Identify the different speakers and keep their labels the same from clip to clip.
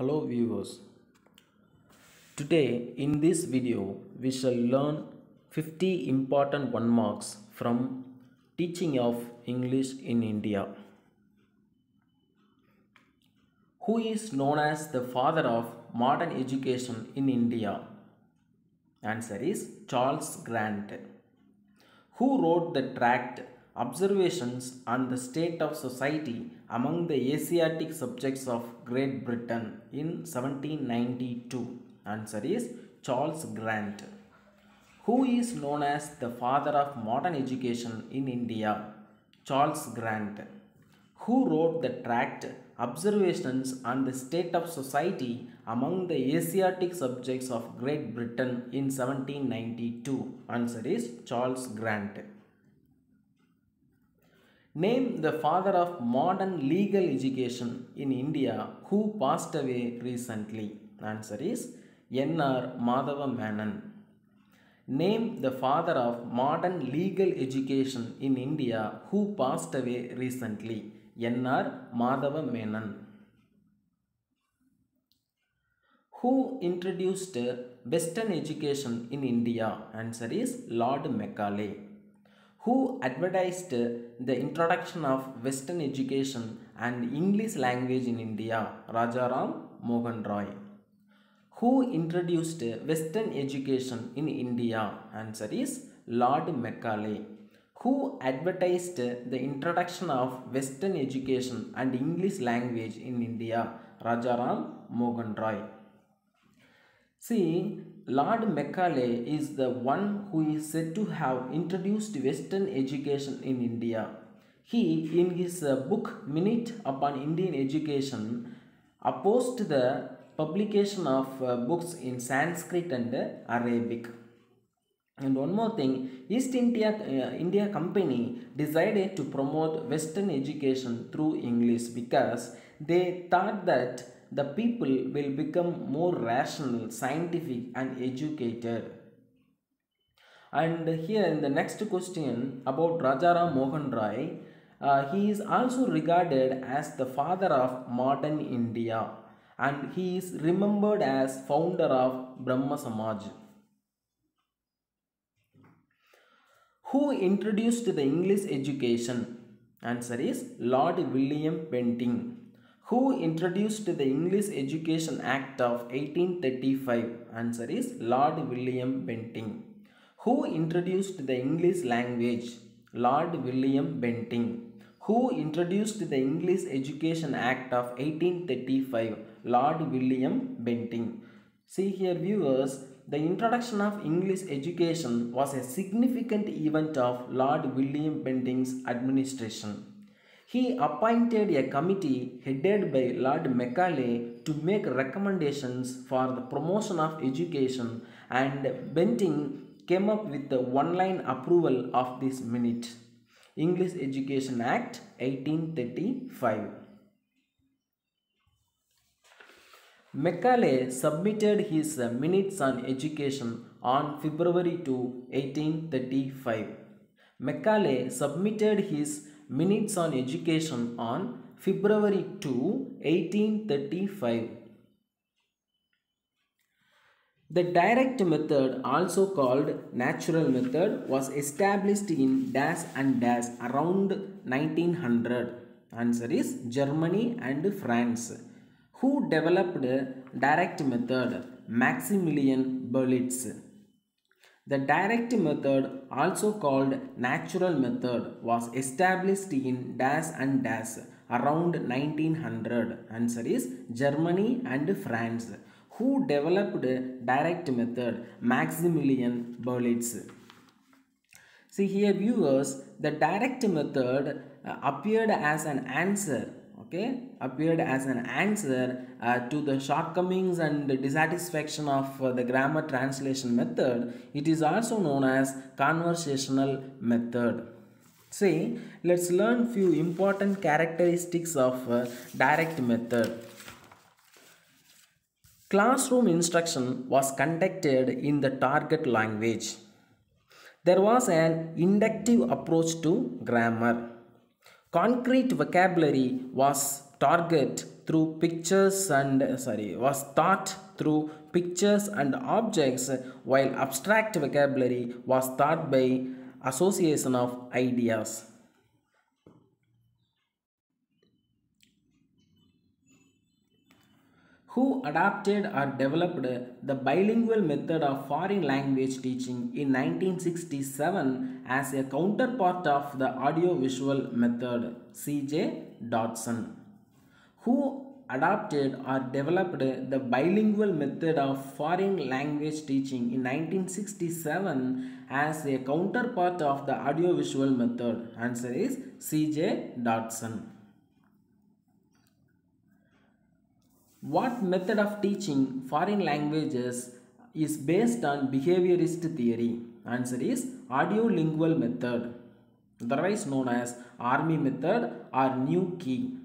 Speaker 1: Hello viewers. Today in this video we shall learn 50 important one marks from teaching of English in India. Who is known as the father of modern education in India? Answer is Charles Grant. Who wrote the tract Observations on the State of Society among the Asiatic subjects of Great Britain in 1792? Answer is Charles Grant. Who is known as the father of modern education in India? Charles Grant. Who wrote the tract Observations on the State of Society among the Asiatic subjects of Great Britain in 1792? Answer is Charles Grant. Name the father of modern legal education in India who passed away recently. Answer is N.R. Madhava Menon. Name the father of modern legal education in India who passed away recently. N.R. Madhava Menon. Who introduced Western education in India? Answer is Lord Macaulay. Who advertised the introduction of Western education and English language in India? Rajaram Mohan Roy. Who introduced Western education in India? Answer is Lord Macaulay. Who advertised the introduction of Western education and English language in India? Rajaram Mohan Roy. See, Lord Macaulay is the one who is said to have introduced Western education in India. He, in his uh, book Minute upon Indian Education, opposed the publication of uh, books in Sanskrit and Arabic. And one more thing, East India uh, India Company decided to promote Western education through English because they thought that the people will become more rational, scientific, and educated. And here in the next question about Rajaram Mohan Roy, uh, he is also regarded as the father of modern India and he is remembered as founder of Brahma Samaj. Who introduced the English education? Answer is Lord William Bentinck. Who introduced the English Education Act of 1835? Answer is Lord William Bentinck. Who introduced the English language? Lord William Bentinck. Who introduced the English Education Act of 1835? Lord William Bentinck. See here viewers, the introduction of English education was a significant event of Lord William Bentinck's administration. He appointed a committee headed by Lord Macaulay to make recommendations for the promotion of education and Bentinck came up with the one-line approval of this minute. English Education Act 1835. Macaulay submitted his minutes on education on February 2, 1835. Macaulay submitted his minutes on education on February 2, 1835. The direct method, also called natural method, was established in dash and dash around 1900. Answer is Germany and France. Who developed direct method? Maximilian Berlitz. The direct method, also called natural method, was established in dash and dash around 1900. Answer is Germany and France. Who developed direct method? Maximilian Berlitz. See here viewers, the direct method uh, appeared as an answer okay appeared as an answer uh, to the shortcomings and dissatisfaction of uh, the grammar translation method it is also known as conversational method. See let's learn few important characteristics of uh, direct method. Classroom instruction was conducted in the target language. There was an inductive approach to grammar. Concrete vocabulary was target through pictures and sorry was thought through pictures and objects while abstract vocabulary was thought by association of ideas who adapted or developed the bilingual method of foreign language teaching in 1967 as a counterpart of the audiovisual method C.J. Dodson. Who adopted or developed the bilingual method of foreign language teaching in 1967 as a counterpart of the audiovisual method? Answer is C.J. Dodson. What method of teaching foreign languages is based on behaviorist theory? Answer is audiolingual method, otherwise known as army method or new key.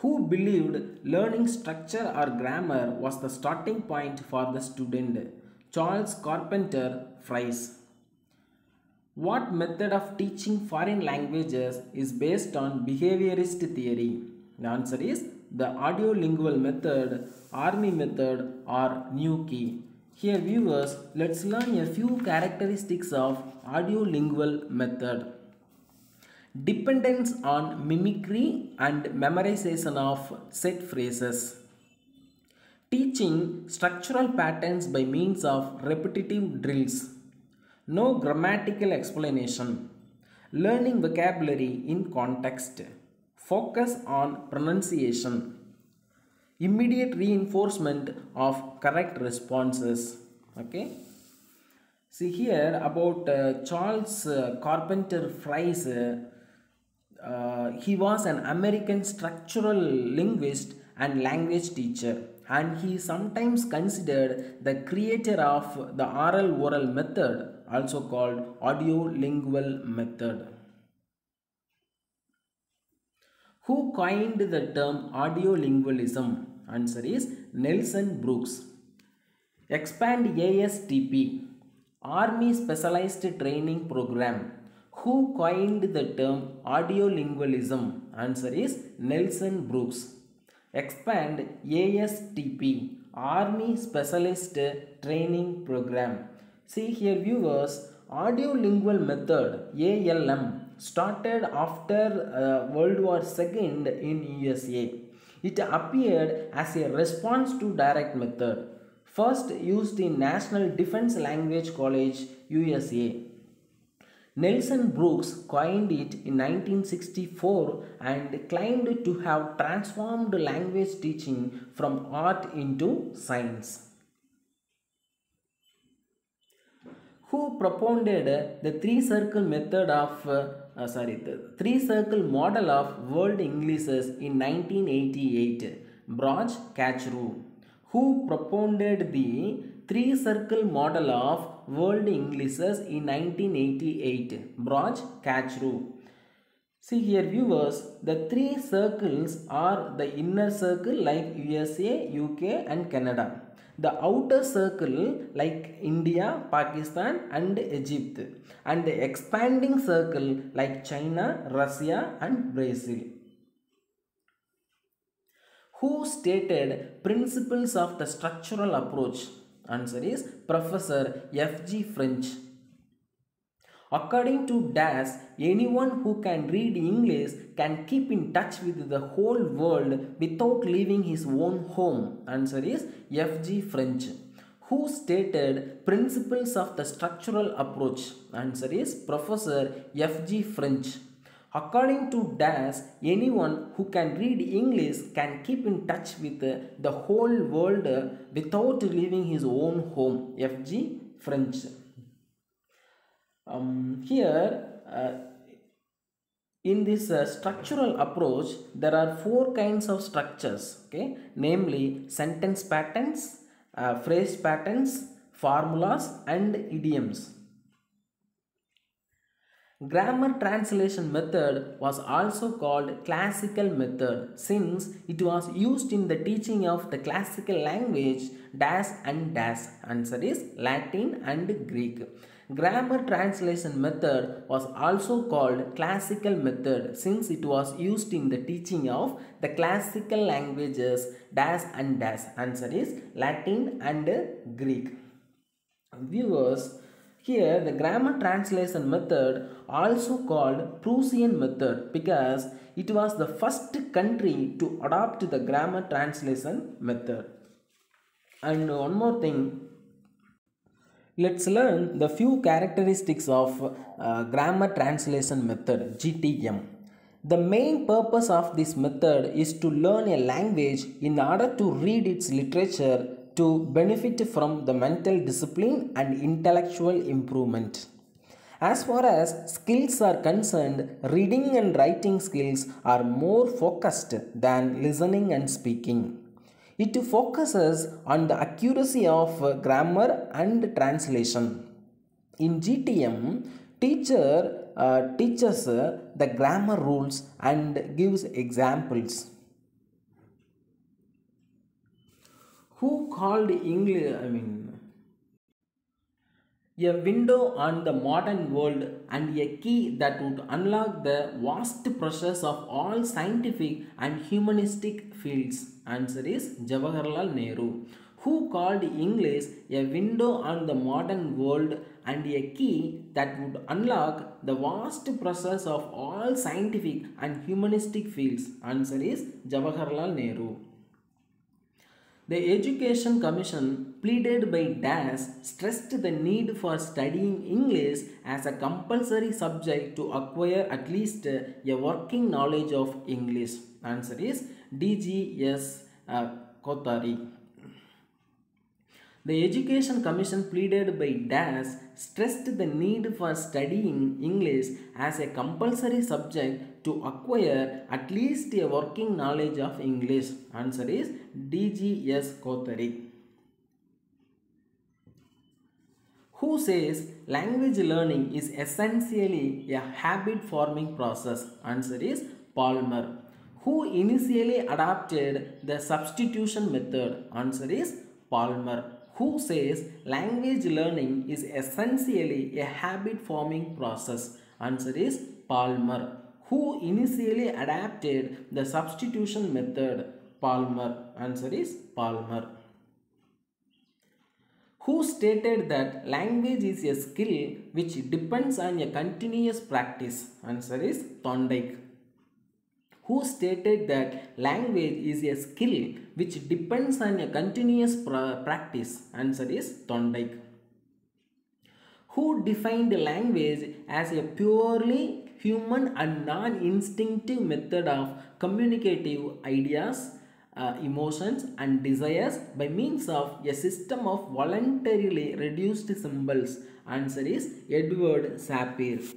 Speaker 1: Who believed learning structure or grammar was the starting point for the student? Charles Carpenter Fries. What method of teaching foreign languages is based on behaviorist theory? The answer is the audiolingual method, army method or new key. Here viewers, let's learn a few characteristics of audiolingual method. Dependence on mimicry and memorization of set phrases. Teaching structural patterns by means of repetitive drills. No grammatical explanation. Learning vocabulary in context focus on pronunciation immediate reinforcement of correct responses okay see here about uh, charles uh, carpenter fries uh, uh, he was an american structural linguist and language teacher and he sometimes considered the creator of the oral oral method also called audio lingual method who coined the term audiolingualism? Answer is Nelson Brooks. Expand ASTP, Army Specialized Training Program. Who coined the term audiolingualism? Answer is Nelson Brooks. Expand ASTP, Army Specialist Training Program. See here viewers, audiolingual method ALM started after uh, World War II in USA. It appeared as a response to direct method, first used in National Defense Language College, USA. Nelson Brooks coined it in 1964 and claimed to have transformed language teaching from art into science. Who propounded the three circle method of uh, sorry, the three circle model of world Englishes in 1988, Braj Kachru, who propounded the three circle model of world Englishes in 1988, Braj Kachru. See here viewers, the three circles are the inner circle like USA, UK and Canada the outer circle like India, Pakistan and Egypt and the expanding circle like China, Russia and Brazil. Who stated principles of the structural approach? Answer is Professor F.G. French. According to Das, anyone who can read English can keep in touch with the whole world without leaving his own home. Answer is F.G. French. Who stated principles of the structural approach? Answer is Professor F.G. French. According to Das, anyone who can read English can keep in touch with the whole world without leaving his own home. F.G. French. Um, here, uh, in this uh, structural approach, there are four kinds of structures, okay, namely sentence patterns, uh, phrase patterns, formulas, and idioms. Grammar translation method was also called classical method since it was used in the teaching of the classical language dash and dash. Answer is Latin and Greek. Grammar translation method was also called classical method since it was used in the teaching of the classical languages dash and dash. Answer is Latin and Greek. Viewers, here the grammar translation method also called Prussian method because it was the first country to adopt the grammar translation method. And one more thing, let's learn the few characteristics of uh, grammar translation method GTM. The main purpose of this method is to learn a language in order to read its literature to benefit from the mental discipline and intellectual improvement. As far as skills are concerned, reading and writing skills are more focused than listening and speaking. It focuses on the accuracy of grammar and translation. In GTM, teacher uh, teaches the grammar rules and gives examples. Who called English? I mean, a window on the modern world and a key that would unlock the vast process of all scientific and humanistic fields. Answer is Jawaharlal Nehru. Who called English a window on the modern world and a key that would unlock the vast process of all scientific and humanistic fields. Answer is Jawaharlal Nehru. The Education Commission, pleaded by DAS, stressed the need for studying English as a compulsory subject to acquire at least a working knowledge of English. Answer is DGS uh, Kothari. The Education Commission pleaded by DAS stressed the need for studying English as a compulsory subject to acquire at least a working knowledge of English. Answer is DGS Kothari. Who says language learning is essentially a habit forming process? Answer is Palmer. Who initially adopted the substitution method? Answer is Palmer. Who says language learning is essentially a habit forming process? Answer is Palmer. Who initially adapted the substitution method? Palmer. Answer is Palmer. Who stated that language is a skill which depends on a continuous practice? Answer is Thorndike. Who stated that language is a skill which depends on a continuous pra- practice? Answer is Thorndike. Who defined language as a purely human and non-instinctive method of communicative ideas, uh, emotions and desires by means of a system of voluntarily reduced symbols? Answer is Edward Sapir.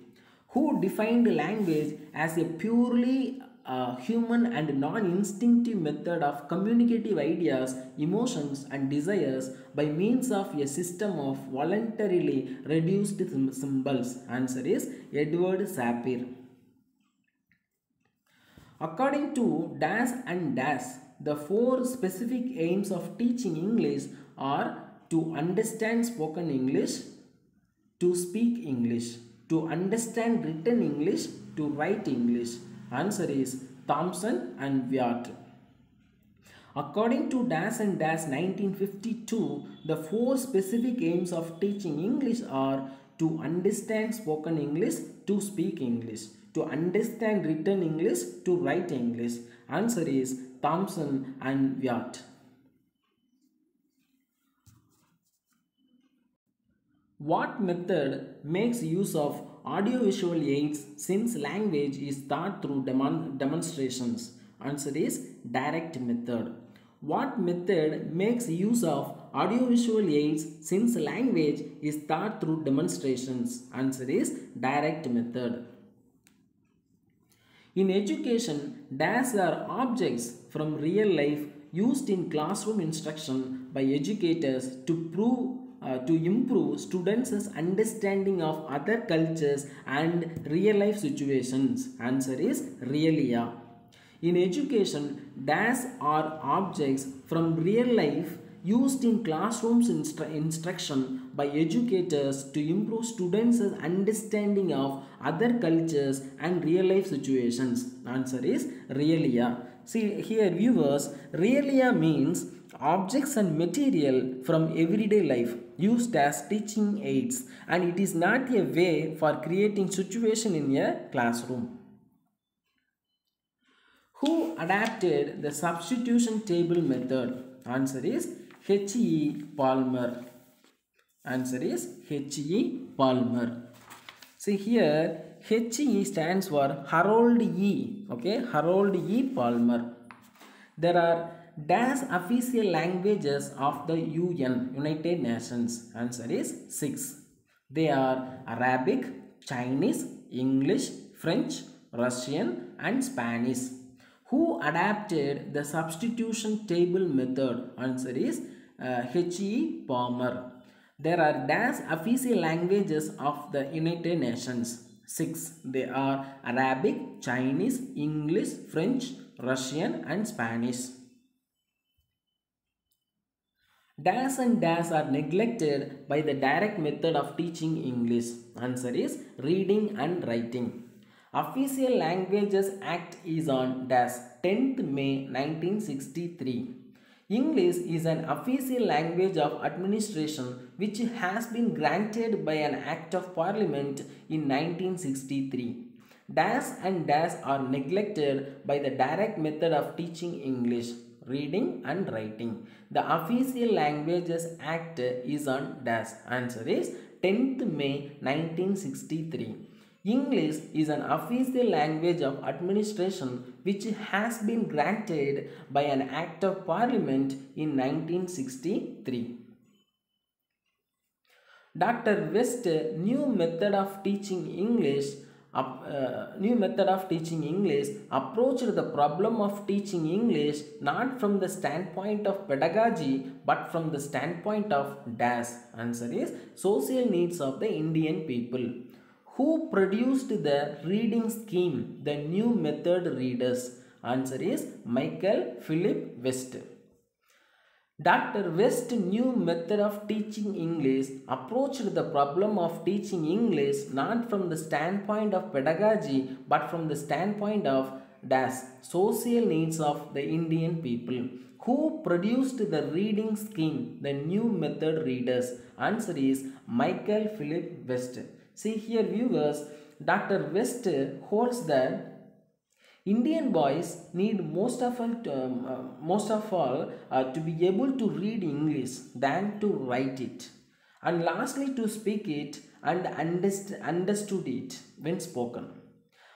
Speaker 1: Who defined language as a purely uh, human and non-instinctive method of communicative ideas, emotions and desires by means of a system of voluntarily reduced symbols? Answer is Edward Sapir. According to Das and Das, the four specific aims of teaching English are to understand spoken English, to speak English, to understand written English, to write English. Answer is Thomson and Wyatt. According to Das and Das 1952, the four specific aims of teaching English are to understand spoken English, to speak English, to understand written English, to write English. Answer is Thomson and Wyatt. What method makes use of audiovisual aids since language is taught through demon demonstrations? Answer is direct method. What method makes use of audiovisual aids since language is taught through demonstrations? Answer is direct method. In education, DAS are objects from real life used in classroom instruction by educators to prove uh, to improve students' understanding of other cultures and real life situations. Answer is realia. In education, DAS are objects from real life used in classrooms instru- instruction by educators to improve students' understanding of other cultures and real life situations. Answer is realia. See here, viewers, realia means objects and material from everyday life used as teaching aids and it is not a way for creating situation in a classroom who adapted the substitution table method answer is H.E. Palmer answer is H.E. Palmer see here H.E. stands for Harold E. okay Harold E. Palmer there are dash official languages of the UN United Nations. Answer is 6 they are Arabic Chinese English French Russian and Spanish. Who adapted the substitution table method? Answer is uh, H.E. Palmer. There are dash official languages of the United Nations. Six. They are Arabic Chinese English French Russian and Spanish Dash and dash are neglected by the direct method of teaching English. Answer is reading and writing. Official Languages Act is on dash 10th May 1963. English is an official language of administration which has been granted by an Act of Parliament in 1963. Dash and dash are neglected by the direct method of teaching English reading and writing. The Official Languages Act is on dash. Answer is 10th May 1963. English is an official language of administration which has been granted by an Act of Parliament in 1963. Dr. West new method of teaching English uh, new method of teaching English approached the problem of teaching English not from the standpoint of pedagogy but from the standpoint of dash. Answer is social needs of the Indian people. Who produced the reading scheme, the new method readers? Answer is Michael Philip West. Dr. West's new method of teaching English approached the problem of teaching English not from the standpoint of pedagogy but from the standpoint of dash social needs of the Indian people. Who produced the reading scheme, the new method readers? Answer is Michael Philip West. See here viewers, Dr. West holds that Indian boys need most of all, um, uh, most of all uh, to be able to read English than to write it, and lastly to speak it and underst- understood it when spoken.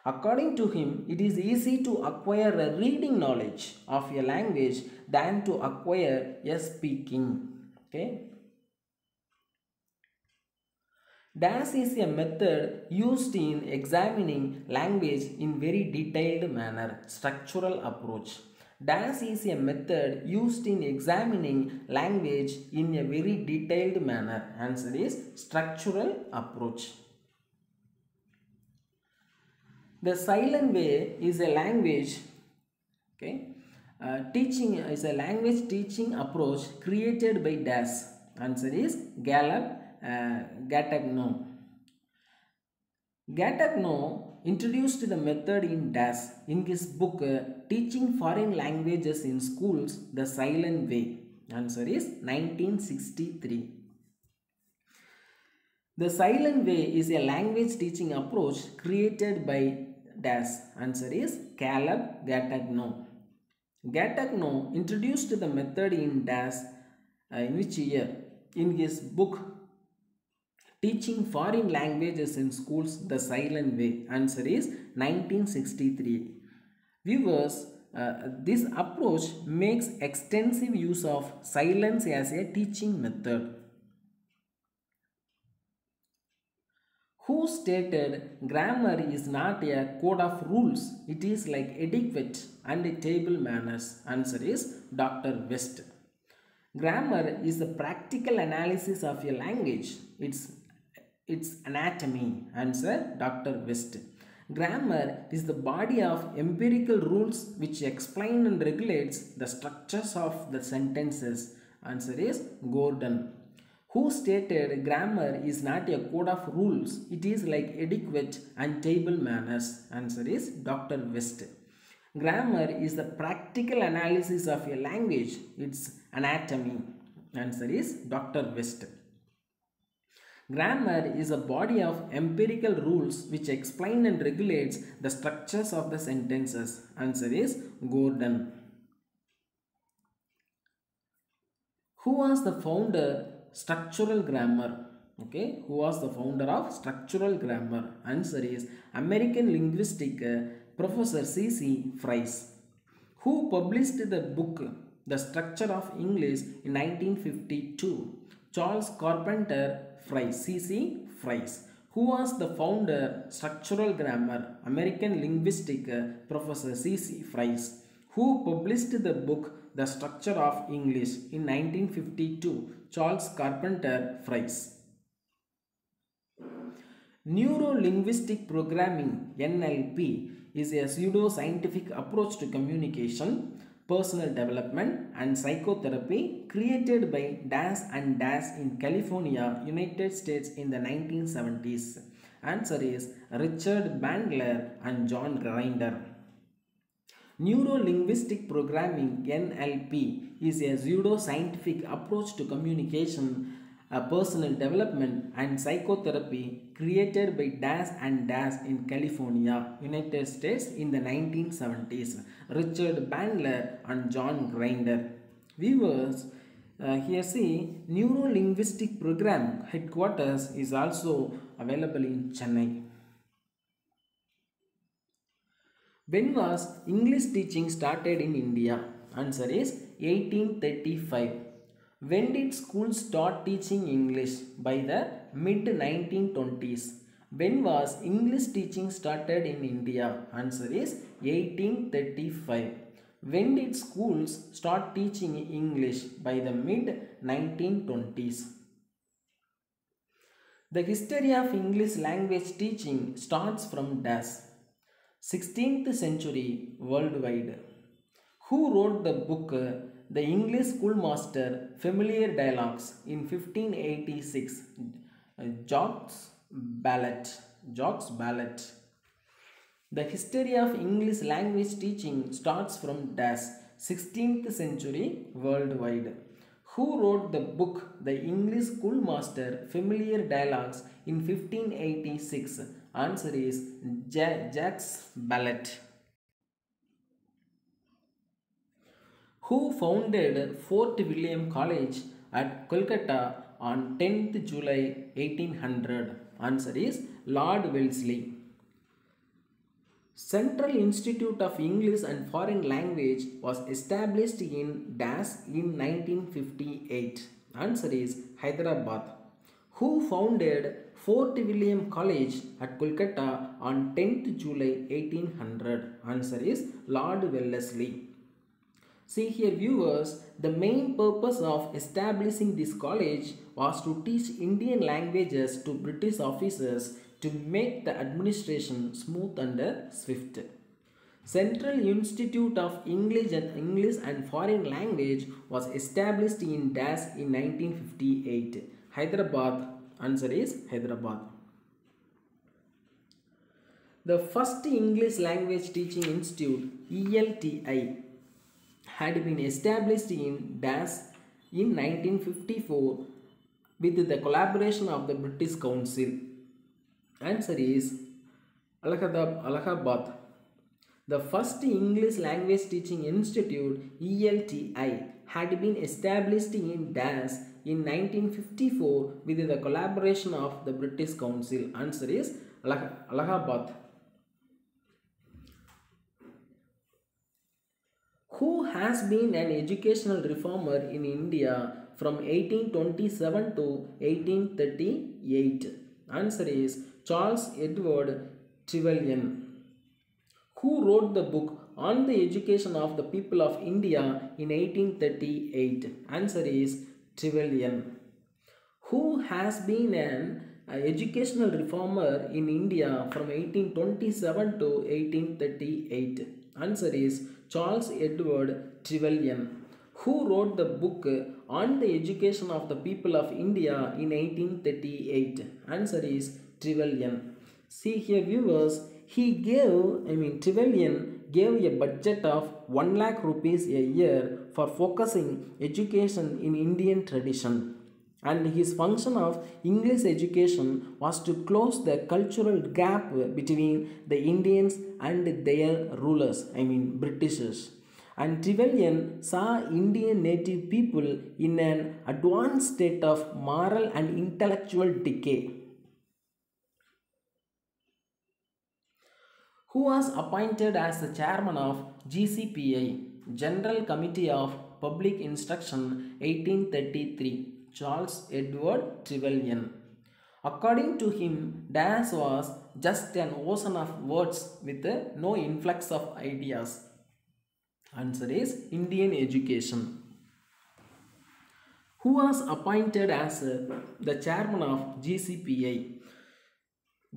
Speaker 1: According to him, it is easy to acquire a reading knowledge of a language than to acquire a speaking. Okay. DAS is a method used in examining language in very detailed manner, structural approach. DAS is a method used in examining language in a very detailed manner. Answer is structural approach. The silent way is a language, okay, uh, teaching is a language teaching approach created by DAS. Answer is Caleb Gattegno. Gattegno introduced the method in DAS in his book uh, Teaching Foreign Languages in Schools The Silent Way. Answer is 1963. The silent way is a language teaching approach created by DAS. Answer is Caleb Gattegno. Gattegno introduced the method in DAS uh, in which year? In his book Teaching Foreign Languages in Schools The Silent Way. Answer is 1963. Viewers, uh, this approach makes extensive use of silence as a teaching method. Who stated grammar is not a code of rules, it is like etiquette and table manners? Answer is Dr. West. Grammar is the practical analysis of a language. It's its anatomy. Answer Dr. West. Grammar is the body of empirical rules which explain and regulates the structures of the sentences. Answer is Gordon. Who stated grammar is not a code of rules, it is like etiquette and table manners. Answer is Dr. West. Grammar is the practical analysis of a language, its anatomy. Answer is Dr. West. Grammar is a body of empirical rules which explain and regulates the structures of the sentences. Answer is Gordon. Who was the founder structural grammar? Okay, who was the founder of structural grammar? Answer is American linguistic uh, Professor C.C. Fries. Who published the book The Structure of English in 1952? Charles Carpenter Fries, C.C. Fries. Who was the founder structural grammar? American linguistic uh, Professor C.C. Fries. Who published the book The Structure of English in 1952? Charles Carpenter Fries. Neuro-linguistic programming NLP is a pseudo-scientific approach to communication, personal development and psychotherapy created by Das and Das in California, United States in the 1970s. Answer is Richard Bandler and John Grinder. Neuro-linguistic programming NLP is a pseudo-scientific approach to communication, uh, personal development and psychotherapy created by Das and Das in California, United States in the 1970s. Richard Bandler and John Grinder. Viewers, uh, here see neuro-linguistic program headquarters is also available in Chennai. When was English teaching started in India? Answer is 1835. When did schools start teaching English? By the mid 1920s. When was English teaching started in India? Answer is 1835. When did schools start teaching English? By the mid 1920s. The history of English language teaching starts from Das. 16th century worldwide. Who wrote the book The English Schoolmaster Familiar Dialogues in 1586? Uh, Jacques Bellot. Jacques Bellot. The history of English language teaching starts from Das 16th century worldwide. Who wrote the book The English Schoolmaster Familiar Dialogues in 1586? Answer is ja- Jacques Bellot. Who founded Fort William College at Kolkata on 10th July 1800? Answer is Lord Wellesley. Central Institute of English and Foreign Language was established in Das in 1958. Answer is Hyderabad. Who founded Fort William College at Kolkata on 10th July 1800? Answer is Lord Wellesley. See here viewers, the main purpose of establishing this college was to teach Indian languages to British officers to make the administration smooth and uh, swift. Central Institute of English and English and Foreign Language was established in Das in 1958. Hyderabad, answer is Hyderabad. The first English language teaching institute, ELTI, had been established in Das in 1954 with the collaboration of the British Council. Answer is Allahabad. The first English language teaching institute ELTI had been established in Das in 1954 with the collaboration of the British Council. Answer is Allahabad. Who has been an educational reformer in India from 1827 to 1838? Answer is Charles Edward Trevelyan. Who wrote the book on the education of the people of India in 1838? Answer is Trevelyan. Who has been an educational reformer in India from 1827 to 1838? Answer is Charles Edward Trevelyan. who wrote the book on the education of the people of India in 1838? Answer is Trevelyan. See here viewers, he gave, I mean Trevelyan gave a budget of 1 lakh rupees a year for focusing education in Indian tradition and his function of English education was to close the cultural gap between the Indians and their rulers, I mean Britishers. And Trevelyan saw Indian native people in an advanced state of moral and intellectual decay. Who was appointed as the chairman of GCPI, General Committee of Public Instruction 1833? Charles Edward Trevelyan. According to him, Das was just an ocean of words with no influx of ideas. Answer is Indian education. Who was appointed as the chairman of GCPI,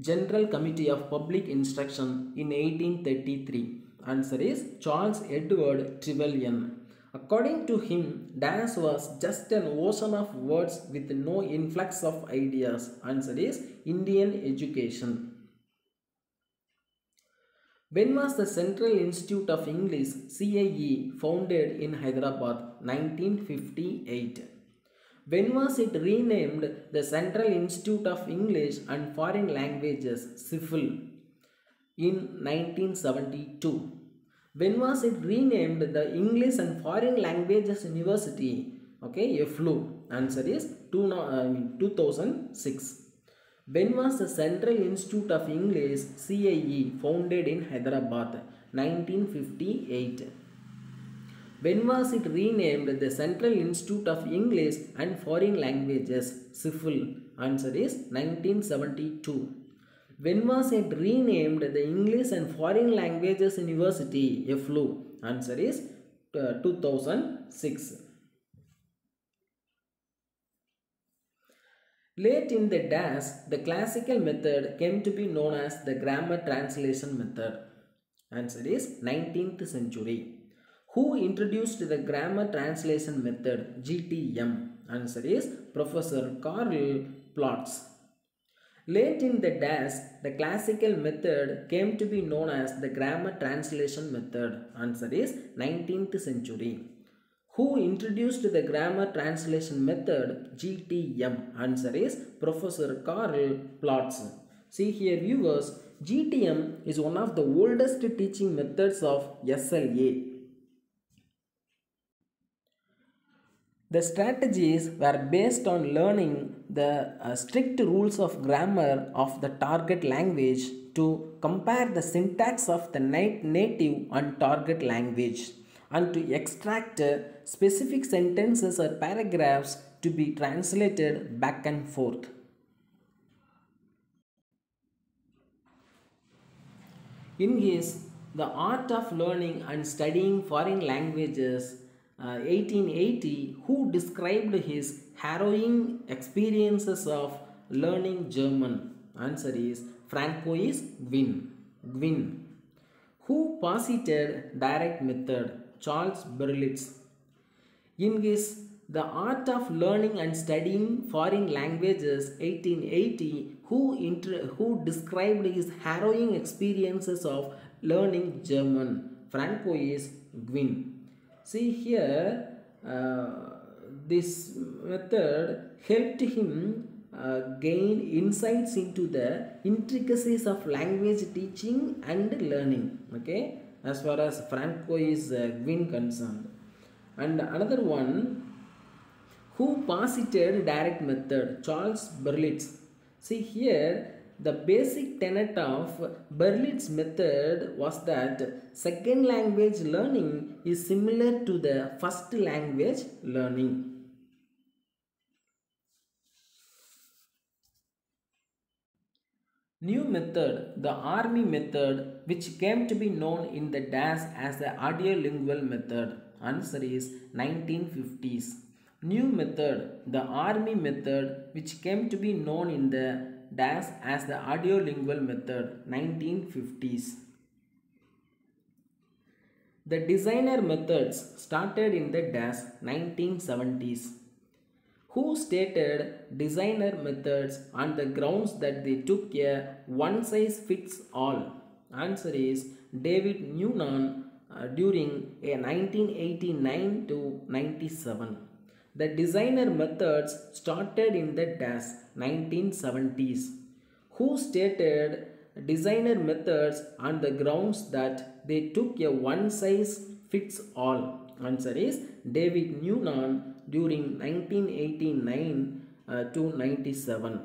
Speaker 1: General Committee of Public Instruction in 1833? Answer is Charles Edward Trevelyan. According to him, Das was just an ocean of words with no influx of ideas. Answer is Indian education. When was the Central Institute of English CIE founded in Hyderabad? 1958. When was it renamed the Central Institute of English and Foreign Languages CIFL? In 1972. When was it renamed the English and Foreign Languages University? Okay, a FLU. Answer is two, mean, 2006. When was the Central Institute of English CIE founded in Hyderabad? 1958. When was it renamed the Central Institute of English and Foreign Languages CIFL? Answer is 1972. When was it renamed the English and Foreign Languages University FLU? Answer is uh, 2006. Late in the dash, the classical method came to be known as the grammar translation method. Answer is 19th century. Who introduced the grammar translation method GTM? Answer is Professor Karl Plotz. Late in the dash, the classical method came to be known as the grammar translation method. Answer is 19th century. Who introduced the grammar translation method GTM? Answer is Professor Karl Plotz. See here viewers, GTM is one of the oldest teaching methods of SLA. The strategies were based on learning the uh, strict rules of grammar of the target language to compare the syntax of the nat- native and target language and to extract uh, specific sentences or paragraphs to be translated back and forth. In his The Art of Learning and Studying Foreign Languages, uh, 1880, who described his harrowing experiences of learning German? Answer is Francois Gouin. Gouin. Who posited direct method? Charles Berlitz. In his The Art of Learning and Studying Foreign Languages 1880, who, inter- who described his harrowing experiences of learning German? Francois Gouin. See here, uh, this method helped him uh, gain insights into the intricacies of language teaching and learning. Okay, as far as Francois uh, Gouin concerned. And another one, who posited direct method? Charles Berlitz. See here, the basic tenet of Berlitz's method was that second language learning is similar to the first language learning. New method, the army method, which came to be known in the dash as the audiolingual method. Answer is 1950s. New method, the army method, which came to be known in the dash as the audiolingual method. 1950s. The designer methods started in the dash 1970s. Who stated designer methods on the grounds that they took a one size fits all? Answer is David Newman uh, during a 1989 to 97. The designer methods started in the dash 1970s. Who stated designer methods on the grounds that they took a one size fits all? Answer is David Nunan during 1989 uh, to 97.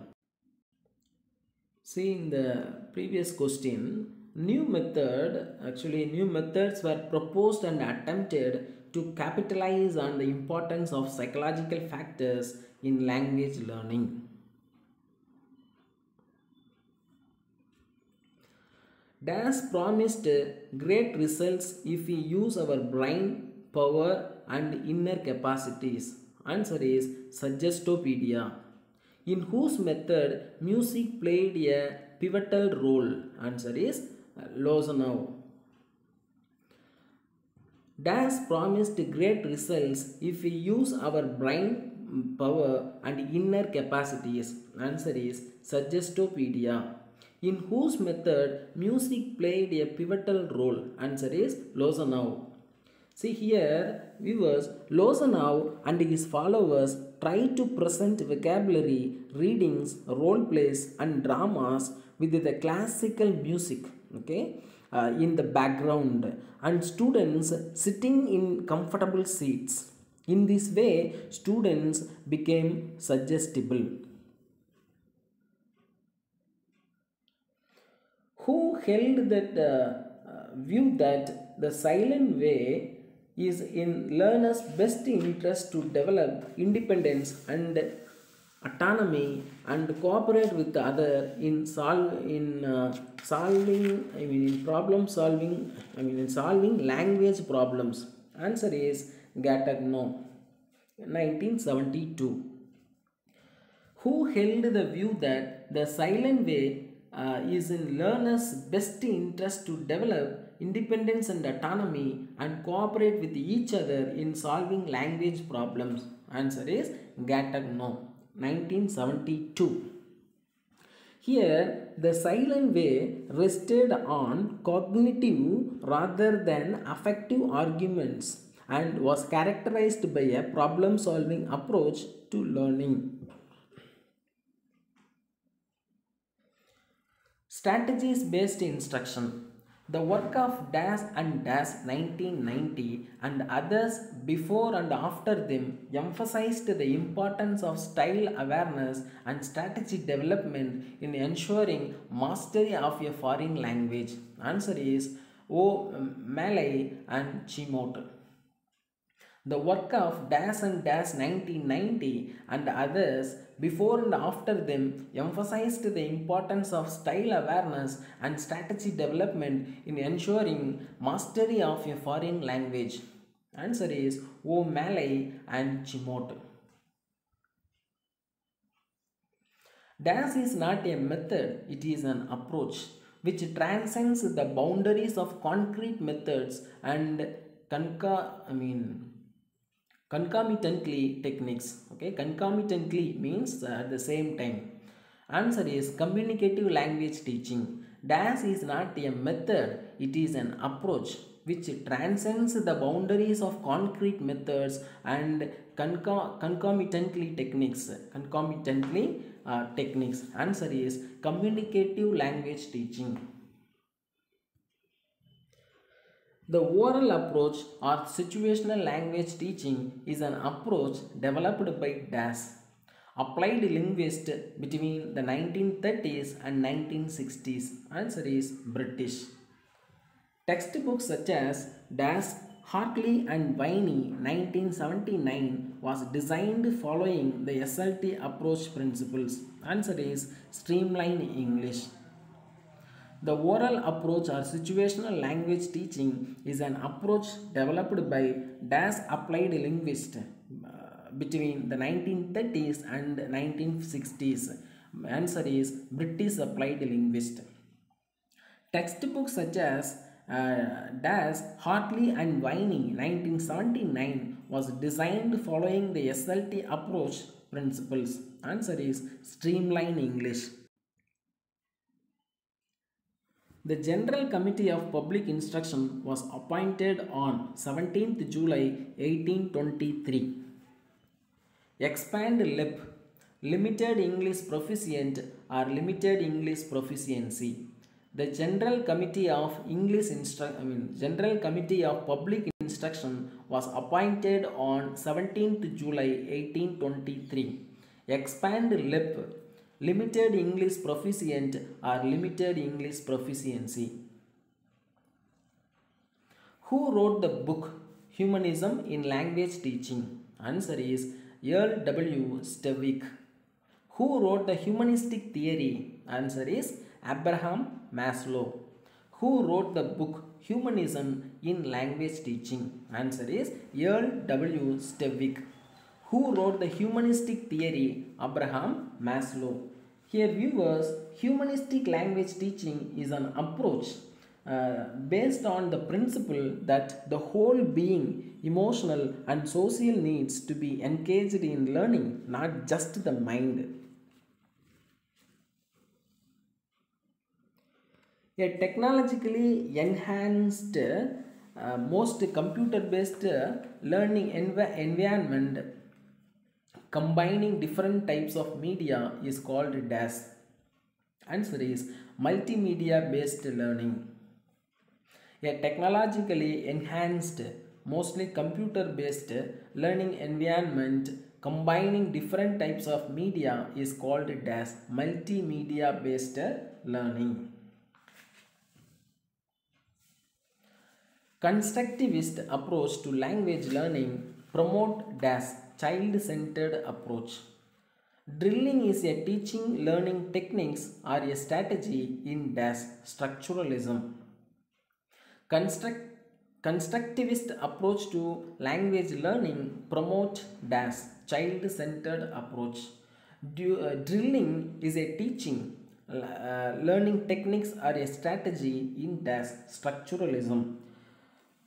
Speaker 1: See in the previous question, new method actually new methods were proposed and attempted to capitalize on the importance of psychological factors in language learning. Das promised great results if we use our brain power and inner capacities. Answer is Suggestopedia. In whose method music played a pivotal role? Answer is Lozanov. Dash promised great results if we use our brain mm, power and inner capacities. Answer is Suggestopedia. In whose method music played a pivotal role? Answer is Lozanov. See here, viewers, Lozanov and his followers try to present vocabulary, readings, role plays, and dramas with the classical music. Okay, uh, in the background, and students sitting in comfortable seats. In this way, students became suggestible. Who held that uh, uh, view that the silent way is in learners' best interest to develop independence and autonomy and cooperate with the other in solve in uh, solving I mean in problem solving I mean in solving language problems. Answer is Gattegno, 1972. Who held the view that the silent way uh, is in learners' best interest to develop independence and autonomy and cooperate with each other in solving language problems? Answer is Gattegno, 1972. Here, the silent way rested on cognitive rather than affective arguments and was characterized by a problem solving approach to learning. Strategies based instruction. The work of Dash and Dash 1990 and others before and after them emphasized the importance of style awareness and strategy development in ensuring mastery of a foreign language. Answer is O. Malay and Chamot. The work of Dash and Dash 1990 and others before and after them emphasized the importance of style awareness and strategy development in ensuring mastery of a foreign language. Answer is O'Malley and Chamot. Dash is not a method, it is an approach which transcends the boundaries of concrete methods and conca I mean concomitantly techniques okay? Concomitantly means uh, at the same time. Answer is communicative language teaching. Dash is not a method it is an approach which transcends the boundaries of concrete methods and conco- concomitantly techniques concomitantly uh, techniques. Answer is communicative language teaching the oral approach or situational language teaching is an approach developed by Dash, applied linguist between the 1930s and 1960s. Answer is British. Textbooks such as Dash, Hartley and Viney 1979 was designed following the SLT approach principles. Answer is Streamline English. The oral approach or situational language teaching is an approach developed by Das applied linguist uh, between the 1930s and 1960s. Answer is British applied linguist. Textbooks such as uh, Das Hartley and Viney 1979 was designed following the SLT approach principles. Answer is streamline English. The General Committee of Public Instruction was appointed on 17th July 1823. Expand LIP Limited English Proficient or Limited English Proficiency. The General Committee of English Instru- I mean General Committee of Public Instruction was appointed on 17th July 1823. Expand LIP limited English proficient or limited English proficiency. Who wrote the book Humanism in Language Teaching? Answer is Earl W. Stevick. Who wrote the humanistic theory? Answer is Abraham Maslow. Who wrote the book Humanism in Language Teaching? Answer is Earl W. Stevick. Who wrote the humanistic theory? Abraham Maslow. Here viewers, humanistic language teaching is an approach uh, based on the principle that the whole being, emotional and social needs to be engaged in learning, not just the mind. A technologically enhanced, uh, most computer based learning env- environment combining different types of media is called DAS. Answer is multimedia based learning. A technologically enhanced, mostly computer based learning environment combining different types of media is called DAS, multimedia based learning. Constructivist approach to language learning promote DAS child-centered approach. Drilling is a teaching learning techniques or a strategy in DAS structuralism. Construct, constructivist approach to language learning promote DAS child-centered approach. Uh, drilling is a teaching uh, learning techniques or a strategy in DAS structuralism.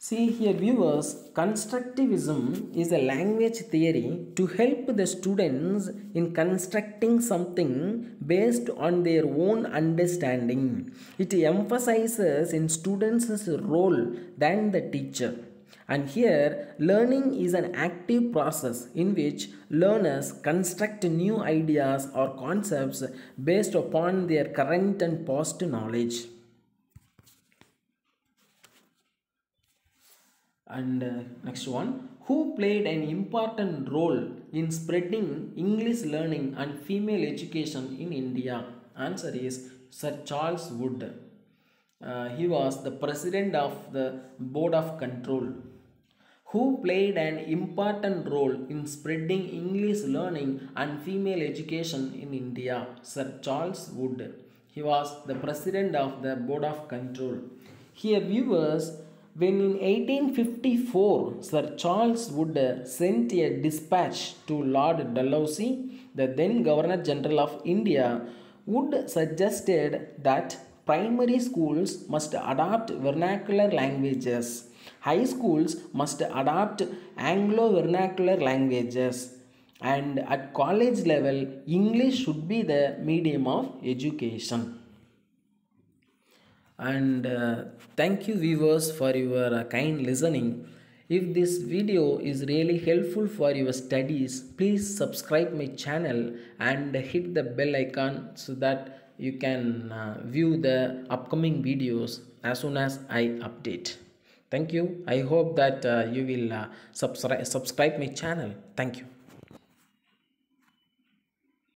Speaker 1: See here viewers, constructivism is a language theory to help the students in constructing something based on their own understanding. It emphasizes in students' role than the teacher. And here, learning is an active process in which learners construct new ideas or concepts based upon their current and past knowledge. And uh, next one. Who played an important role in spreading english learning and female education in india? Answer is sir charles wood. Uh, he was the president of the board of control. Who played an important role in spreading english learning and female education in india? Sir charles wood. He was the president of the board of control. Here viewers when in 1854 Sir Charles Wood sent a dispatch to Lord Dalhousie, the then Governor General of India, Wood suggested that primary schools must adopt vernacular languages. High schools must adopt Anglo vernacular languages. And at college level, English should be the medium of education and uh, thank you viewers for your uh, kind listening. If this video is really helpful for your studies please subscribe my channel and hit the bell icon so that you can uh, view the upcoming videos as soon as i update. Thank you. I hope that uh, you will uh, subscribe subscribe my channel. Thank you